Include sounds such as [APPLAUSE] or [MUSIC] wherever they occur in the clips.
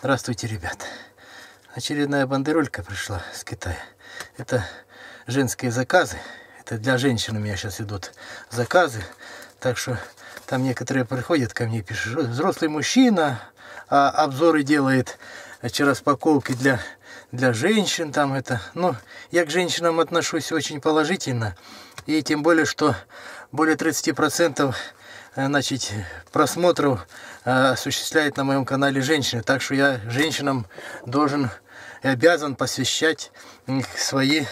Здравствуйте, ребят. Очередная бандеролька пришла с Китая. Это женские заказы. Это для женщин у меня сейчас идут заказы. Так что там некоторые приходят ко мне и пишут, взрослый мужчина, а обзоры делает распаковки для, для женщин. Там это. Ну, я к женщинам отношусь очень положительно. И тем более, что более 30% Э, значит, [LAUGHS] просмотров э, осуществляет на моем канале женщины. Так что я женщинам должен и обязан посвящать свои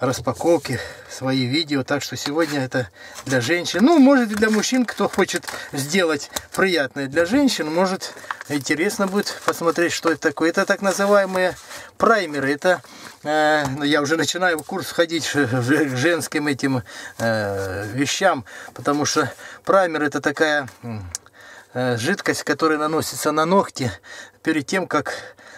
распаковки, свои видео. Так что сегодня это для женщин. Ну, может и для мужчин, кто хочет сделать приятное для женщин. Может интересно будет посмотреть, что это такое. Это так называемые праймеры. Это э, ну, я уже начинаю в курс ходить [LAUGHS] к женским этим э, вещам. Потому что праймер это такая э, жидкость, которая наносится на ногти перед тем, как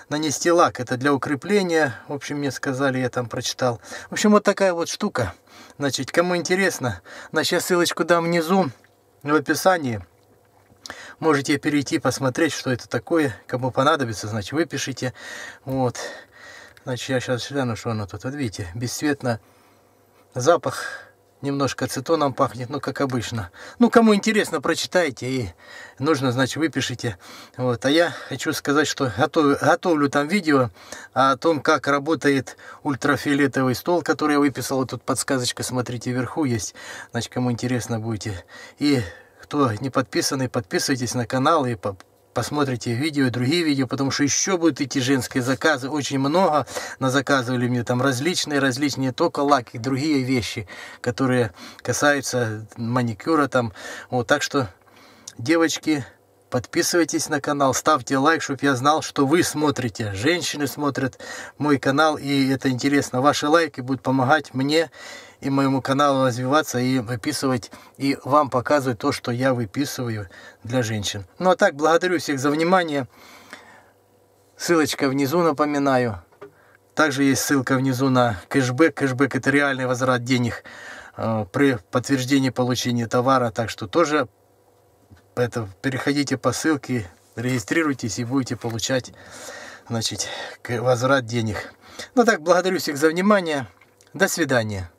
нанести лак. Это для укрепления. В общем, мне сказали, я там прочитал. В общем, вот такая вот штука. Значит, кому интересно, значит, я ссылочку дам внизу в описании. Можете перейти, посмотреть, что это такое. Кому понадобится, значит, выпишите. Вот. Значит, я сейчас гляну, что оно тут. Вот видите, бесцветно запах немножко ацетоном пахнет, ну, как обычно. Ну, кому интересно, прочитайте и нужно, значит, выпишите. Вот. А я хочу сказать, что готовлю, готовлю там видео о том, как работает ультрафиолетовый стол, который я выписал. Вот тут подсказочка, смотрите, вверху есть. Значит, кому интересно будете. И кто не подписанный, подписывайтесь на канал и посмотрите видео, другие видео, потому что еще будут идти женские заказы, очень много на заказывали мне там различные, различные, только лаки, другие вещи, которые касаются маникюра там, вот, так что, девочки, Подписывайтесь на канал, ставьте лайк, чтобы я знал, что вы смотрите. Женщины смотрят мой канал, и это интересно. Ваши лайки будут помогать мне и моему каналу развиваться и выписывать, и вам показывать то, что я выписываю для женщин. Ну а так, благодарю всех за внимание. Ссылочка внизу, напоминаю. Также есть ссылка внизу на кэшбэк. Кэшбэк это реальный возврат денег э, при подтверждении получения товара. Так что тоже это, переходите по ссылке, регистрируйтесь и будете получать значит, возврат денег. Ну так, благодарю всех за внимание. До свидания.